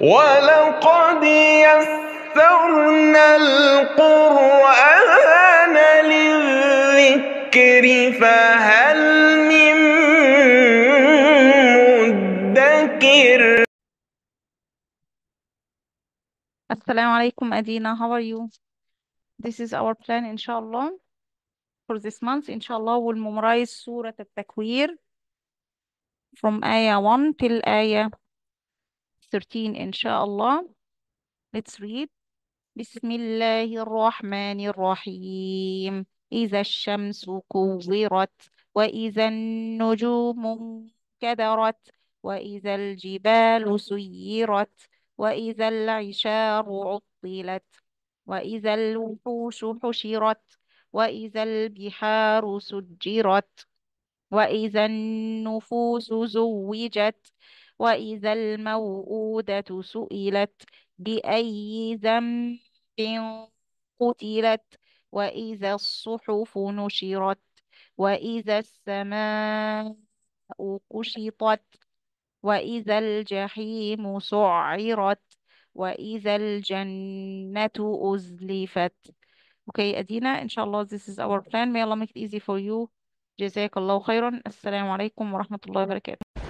ولقد يسرنا القرآن للذكر فهل من مدكر السلام عليكم أدينا. How are you? This is our plan إن شاء الله. For this month إن شاء الله والممرايز سورة التكوير from آية 1 till آية 13 inshallah. Let's read. بسم الله الرحمن الرحيم إذا الشمس كورت وإذا النجوم انكدرت وإذا الجبال سيرت وإذا العشار عطلت وإذا الوحوش حشرت وإذا البحار سجرت وإذا النفوس زوجت وإذا الموءودة سئلت بأي ذنب قتلت وإذا الصحف نشرت وإذا السماء كشطت وإذا الجحيم سعرت وإذا الجنة أزلفت Okay, Adina, inshallah, this is our plan. May Allah make it easy for you. جزاك الله خيرا. السلام عليكم ورحمة الله وبركاته.